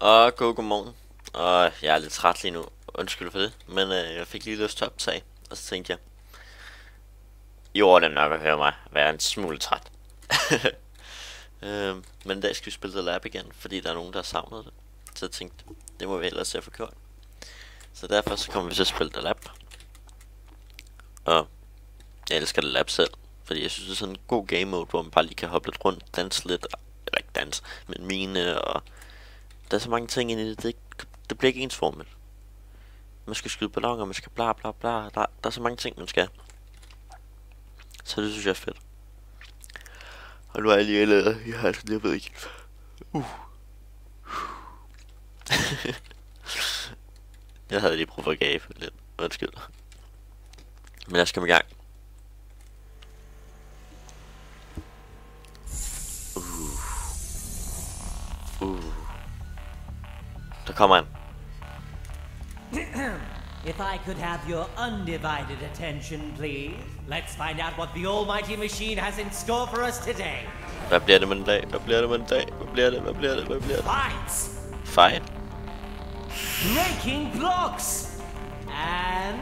Og god godmorgen. Og jeg er lidt træt lige nu. Undskyld for det. Men øh, jeg fik lige lyst til at optage. Og så tænkte jeg. Jo, det er nok at høre mig være en smule træt. øh, men i dag skal vi spille The Lab igen. Fordi der er nogen der har savnet det. Så jeg tænkte, det må vi ellers se at få gjort. Så derfor så kommer vi til at spille The Lab. Og jeg elsker The Lab selv. Fordi jeg synes det er sådan en god game mode Hvor man bare lige kan hoppe lidt rundt, danse lidt Eller ikke danse, men mine og der er så mange ting ind i det. Det, ikke, det bliver ikke ensformet Man skal skyde balloner, man skal bla bla bla. Der, der er så mange ting man skal. Så det synes jeg er fedt. Og nu er jeg lige lavet Jeg har det, jeg ved ikke. Uh. Jeg havde lige prøvet at gabe lidt. Undskyld. Men lad os komme i gang. Der kommer han. If I could have your undivided attention, please. Let's find out what the almighty machine has in store for us today. Hvad bliver det med en dag? Hvad bliver det med en dag? Hvad bliver det? Hvad bliver det? Hvad bliver det? Fights! Fight? Breaking blocks! And...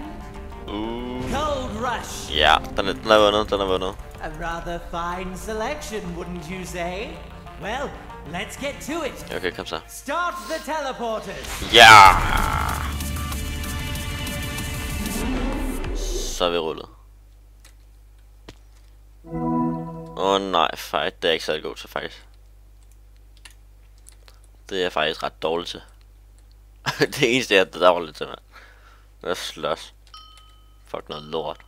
Uh. Gold Rush! Ja, den er, den er vundet, den er vundet. A rather fine selection, wouldn't you say? Well, let's get to it. Okay, kom så. Start the teleporters. Ja! Så er vi rullet. Åh oh, nej, fight. Det er ikke så godt til faktisk. Det er jeg faktisk ret dårligt til. det eneste jeg er dårligt til, mand. Er slås. Fuck noget lort.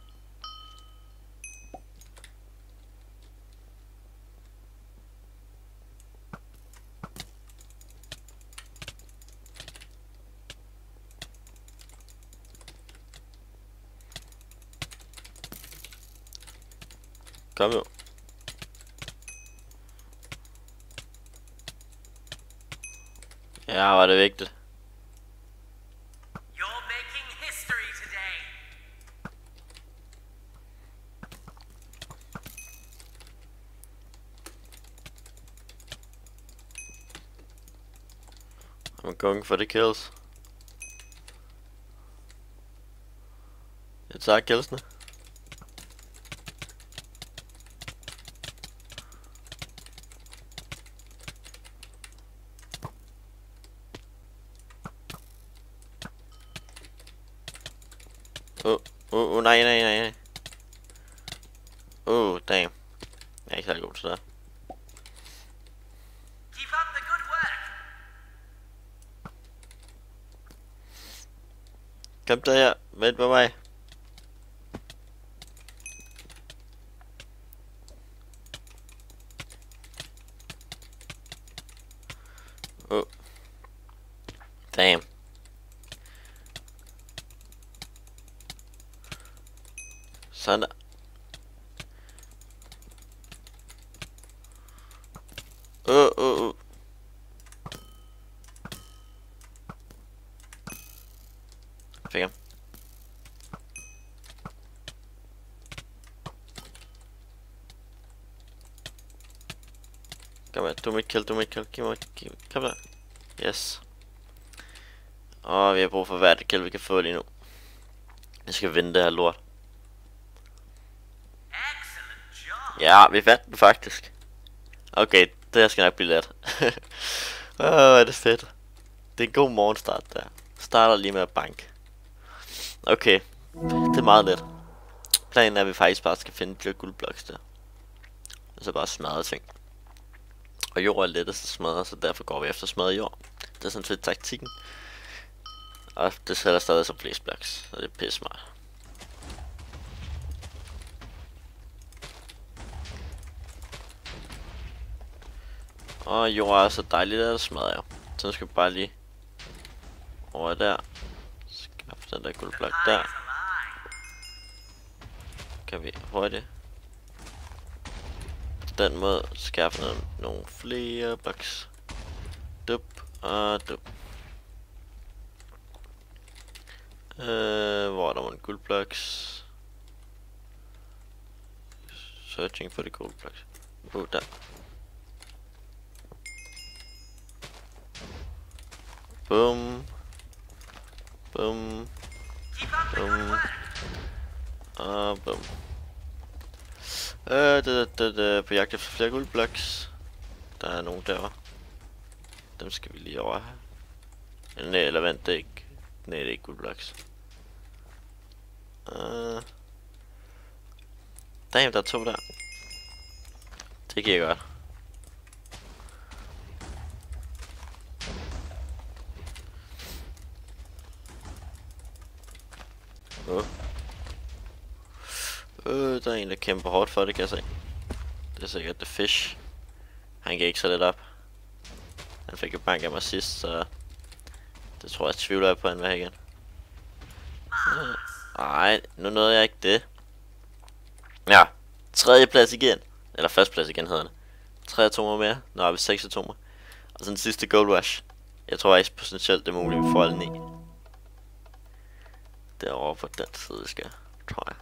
Jo. Ja, var det vigtigt. I'm going for the kills. Jeg tager killsene. Åh, oh, oh, oh, nej, nej, nej. Oh, damn. Jeg er ikke særlig god til det. Kom der her, vent på mig. Oh. Damn. Sådan der. Åh, åh. Fik ham. Kom her, du må ikke kill, du må ikke kill, giv mig, giv mig, kom der. Yes. Åh, vi har brug for hvert kill, vi kan få lige nu. Jeg skal vinde det her lort. Ja, vi fandt den faktisk. Okay, det her skal nok blive let. Åh, oh, er det fedt. Det er en god morgenstart der. Starter lige med at bank. Okay, det er meget let. Planen er, at vi faktisk bare skal finde de guldbloks der. Og så bare smadre ting. Og jord er lettest at smadre, så derfor går vi efter smadre jord. Det er sådan set taktikken. Og det sælger stadig som flest bloks, så det er pisse smart. Og jord er så dejligt, at det smadrer jo. Så skal vi bare lige over der. Skaffe den der guldblok der. Kan vi hurtigt. På den måde skaffe nogle, nogle flere bloks. Dup og dup. Øh, hvor er der nogle guldbloks? Searching for the gold blocks. Uh, der. Boom. Boom. Bum. Og ah, boom. Øh, det, det, det, det, på jagt efter flere guldblocks. Der er nogen derovre. Dem skal vi lige over her. Nej, eller vent, det er ikke. Nej, det er ikke guldblocks. Uh. Damn, der er to der. Det giver godt. Åh. Øh, der er en, der kæmper hårdt for det, kan jeg se. Det er sikkert The Fish. Han gik ikke så lidt op. Han fik jo bank af mig sidst, så... Det tror jeg, tvivler jeg på, at han vil have igen. Øh, Nej, nu nåede jeg ikke det. Ja, tredje plads igen. Eller første plads igen hedder det. Tre atomer mere. Nu har vi seks atomer. Og så den sidste Gold Rush. Jeg tror ikke potentielt det er muligt, vi får alle ni. Derovre på den side skal, tror jeg.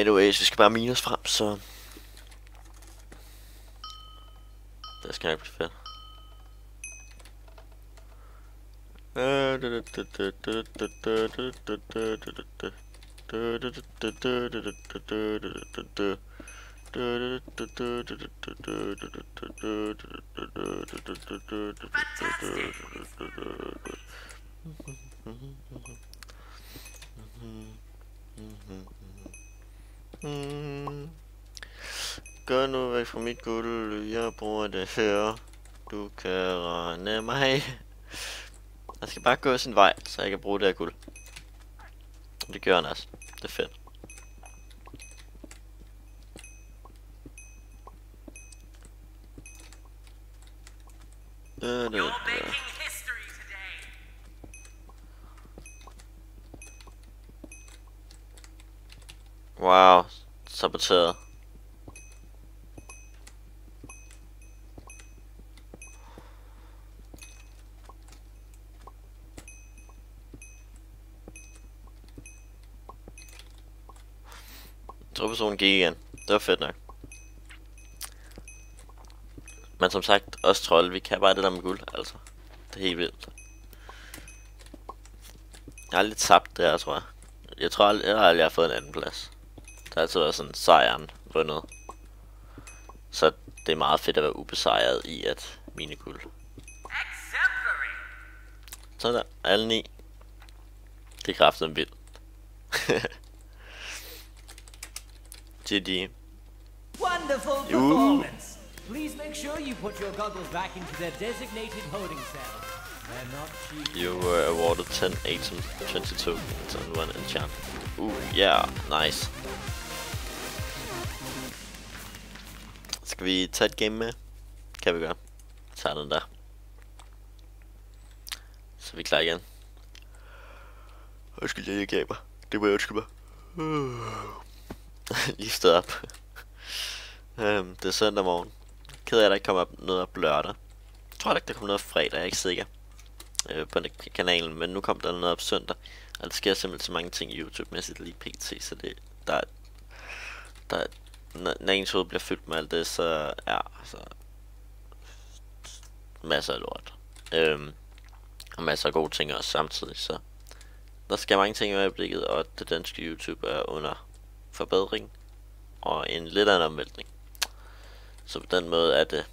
Anyways, vi skal bare minus frem, så... Det skal nok blive fedt. Fantastic. Gør nu væk fra mit guld, jeg bruger det her. Du kan rende mig. Jeg skal bare gå sin vej, så jeg kan bruge det her guld. Det gør han altså. Det er fedt. Da, da, det, You're det. making history today. Wow, saboteret. Jeg gik igen. Det var fedt nok. Men som sagt, os trolde, vi kan bare det der med guld, altså. Det er helt vildt. Jeg har lidt tabt det her, tror jeg. Jeg tror aldrig, jeg har aldrig fået en anden plads. Det har altid været sådan sejren vundet. Så det er meget fedt at være ubesejret i at mine guld. Sådan der, alle ni. Det er kraftigt vildt. GG. Wonderful performance. Please make sure you put your goggles back into their designated holding cells. They're not cheap. You were awarded 10 items, 20 tokens, and 1 enchant. Ooh, yeah, nice. Skal vi tage et game med? Kan vi gøre. Vi tager den der. Så er vi klar igen. Undskyld, jeg gav mig. Det må jeg undskylde mig. Lige stået op. øhm, det er søndag morgen. Ked af, at der ikke kommer op noget op lørdag. Jeg tror ikke, der kommer noget fredag, jeg er ikke sikker øh, på kanalen, men nu kom der noget op søndag. Og der sker simpelthen så mange ting YouTube-mæssigt lige pt, så det, der, der, når, når ens hoved bliver fyldt med alt det, så ja, så masser af lort. Øhm, og masser af gode ting også samtidig, så der sker mange ting i øjeblikket, og det danske YouTube er under forbedring og en lidt anden omvæltning. Så på den måde er det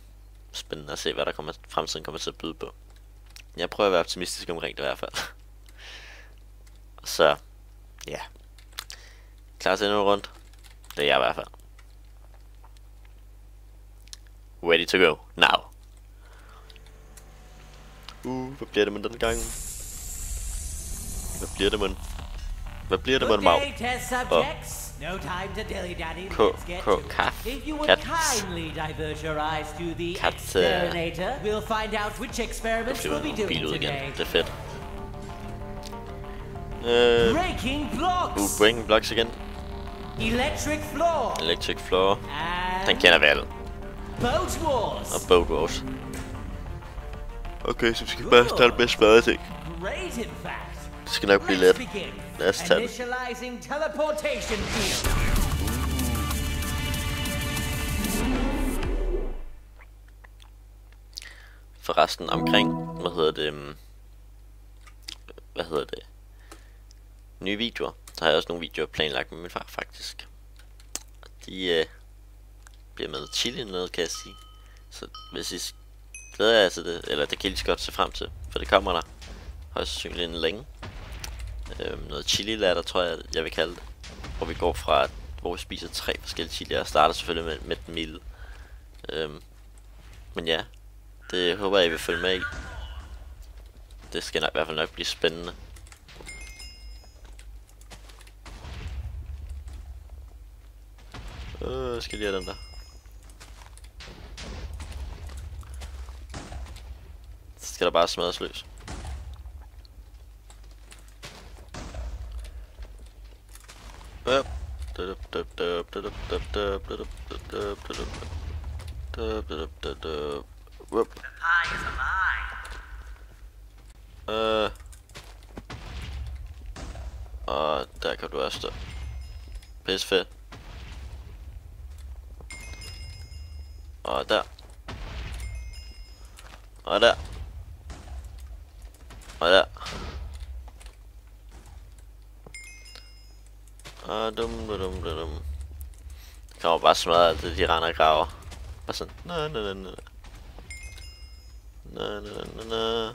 spændende at se, hvad der kommer, fremtiden kommer til at byde på. Jeg prøver at være optimistisk omkring det i hvert fald. Så, ja. Klar til endnu rundt? Det er jeg i hvert fald. Ready to go, now. Uh, hvad bliver det med den gang? Hvad bliver det med Hvad bliver det med Mau? subjects. No time to dilly dally. Co- Let's get co- cat-. If you would cats. kindly divert your eyes to the Cat, uh, exterminator, we'll find out which experiments we'll be doing ud igen. today. Det er fedt. Øh, Breaking blocks. uh, breaking blocks igen. Electric floor. Electric floor. And Den kender vi alle. Boat wars. Og boat wars. Okay, så vi skal bare starte med smadre ting. Great, in fact. Det skal nok blive let. Lad os tage det. Forresten omkring, hvad hedder det, um, hvad hedder det, nye videoer. Så har jeg også nogle videoer planlagt med min far, faktisk. De uh, bliver med chili noget, kan jeg sige. Så hvis I glæder jer til det, eller det kan I lige så godt se frem til, for det kommer der højst sandsynligt inden længe. Øhm, noget chili latter, tror jeg, jeg vil kalde det. Hvor vi går fra, hvor vi spiser tre forskellige chilier, og starter selvfølgelig med, med den milde. Øhm, men ja, det håber jeg, I vil følge med i. Det skal nok, i hvert fald nok blive spændende. Øh, skal lige have den der. Så skal der bare smadres løs. Øh. Og der kan du også stå. Pisse fedt. Og der. Og der. Og der. Og dum dum dum dum. Det kommer bare smadre alt det, de render og graver. Bare sådan. Na na na na. Na na na na.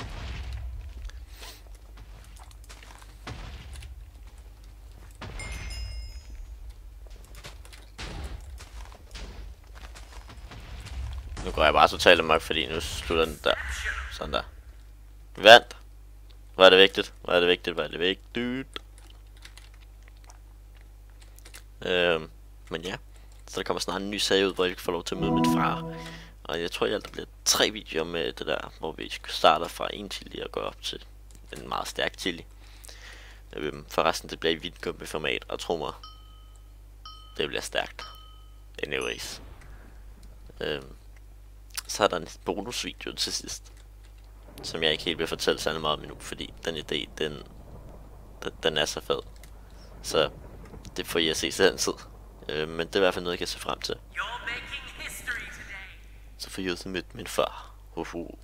Nu går jeg bare totalt amok, fordi nu slutter den der. Sådan der. Vi vandt. Hvor er det vigtigt? Hvor er det vigtigt? Hvor er det vigtigt? Øhm, men ja. Så der kommer snart en ny serie ud, hvor jeg kan få lov til at møde min far. Og jeg tror, at der bliver tre videoer med det der, hvor vi starter fra en chili og går op til en meget stærk chili. Øhm, forresten, det bliver i vidtgummi format, og tro mig, det bliver stærkt. Anyways. Øhm, så er der en bonusvideo til sidst, som jeg ikke helt vil fortælle særlig meget om endnu, fordi den idé, den, den, den er så fed. Så det får I at se den tid. Øh, men det er i hvert fald noget, jeg kan se frem til. Så får også mødt min far. Uhu.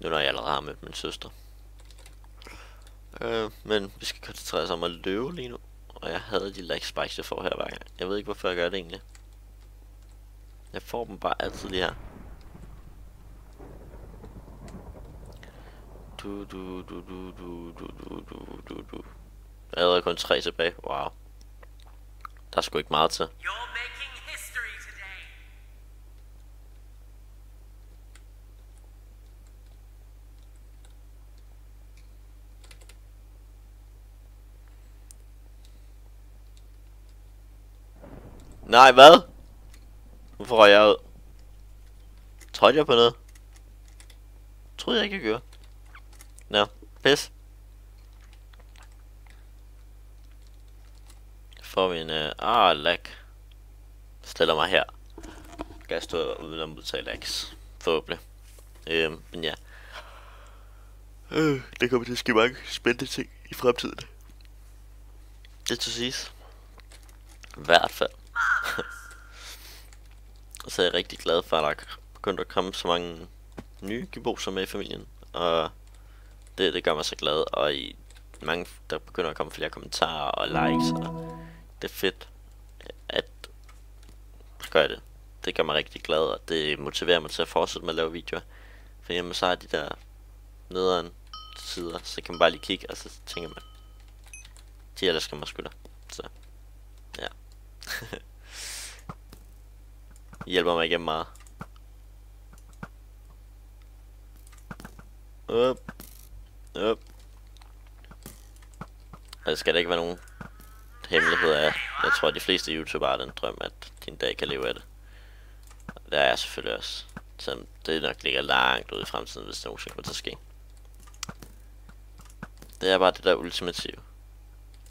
Nu når jeg allerede har mødt min søster. Øh, men vi skal koncentrere os om at løbe lige nu. Og jeg havde de like spikes, jeg får her hver gang. Jeg ved ikke, hvorfor jeg gør det egentlig. Jeg får dem bare altid lige her. Du, du, du, du, du, du, du, du, du, du. Jeg havde kun tre tilbage. Wow. Der er sgu ikke meget til. Nej, hvad? Hvorfor røg jeg ud? Trådte jeg på noget? Troede jeg ikke, jeg gjorde. Nå, pis. Får vi en... Uh, ah, lag. Stiller mig her. Kan jeg stå uden at modtage lags. Forhåbentlig. Øhm, men ja. Øh, det kommer til at ske mange spændende ting i fremtiden. Det til sidst. I hvert fald. Og så er jeg rigtig glad for, at der er begyndt at komme så mange nye giboser med i familien. Og det, det gør mig så glad. Og i mange, der begynder at komme flere kommentarer og likes. Og det er fedt, at gør jeg det. Det gør mig rigtig glad, og det motiverer mig til at fortsætte med at lave videoer. For jamen, så har de der nederen sider, så kan man bare lige kigge, og så tænker man, de elsker mig sgu da. Så, ja. I hjælper mig igennem meget. Up. Yep. Og det skal da ikke være nogen hemmelighed af. Jeg tror, at de fleste YouTubere har den drøm, at din dag kan leve af det. Og det er jeg selvfølgelig også. Så det nok ligger langt ude i fremtiden, hvis det nogensinde kommer til at ske. Det er bare det der ultimative.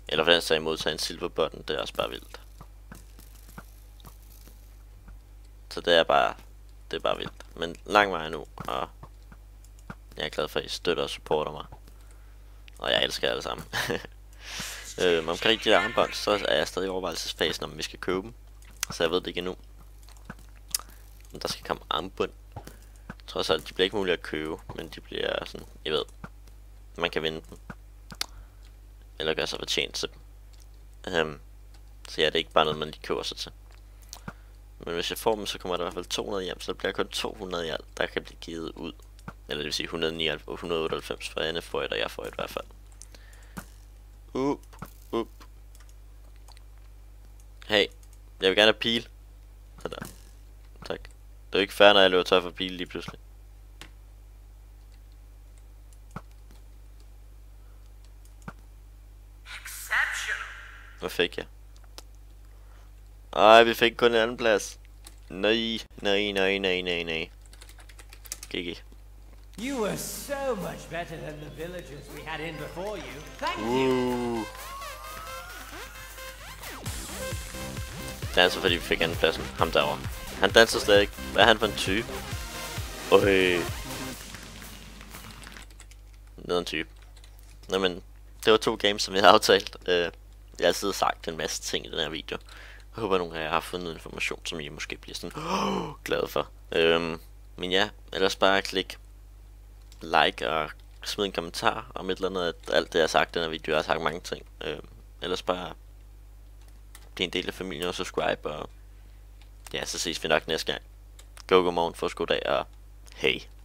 Eller for den sags modtage en silver button, det er også bare vildt. Så det er bare, det er bare vildt. Men lang vej nu, og jeg er glad for, at I støtter og supporter mig. Og jeg elsker jer alle sammen. øhm, omkring de der armbånd, så er jeg stadig i overvejelsesfasen, om vi skal købe dem. Så jeg ved det ikke endnu. Men der skal komme armbånd. Trods alt, de bliver ikke mulige at købe, men de bliver sådan, jeg ved, man kan vinde dem. Eller gøre sig fortjent til dem. Øhm, så ja, det er ikke bare noget, man lige køber sig til. Men hvis jeg får dem, så kommer der i hvert fald 200 hjem, så der bliver kun 200 i alt, der kan blive givet ud. Eller det vil sige 199, 198 for Anne får et, og jeg får et i hvert fald. Up, up. Hey, jeg vil gerne have pil. Sådan der. Tak. Det er jo ikke fair, når jeg løber tør for pil lige pludselig. Exceptional. Hvad fik jeg? Ej, vi fik kun en anden plads. Nej, nej, nej, nej, nej, nej. GG. You were so much better than the villagers we had in before you. Thank you. Uh. Danser, fordi vi fik anden pladsen. Ham derovre. Han danser slet ikke. Hvad er han for en type? Øj. Nede en type. Nå, men det var to games, som jeg havde aftalt. Øh, jeg har altid sagt en masse ting i den her video. Jeg håber, at nogle af jer har fundet information, som I måske bliver sådan oh, glade for. Um, men ja, ellers bare klik like og smid en kommentar om et eller andet, at alt det jeg har sagt i den her video, jeg har sagt mange ting. Øh, ellers bare blive en del af familien og subscribe, og ja, så ses vi nok næste gang. Go, go morgen, få dag og hej.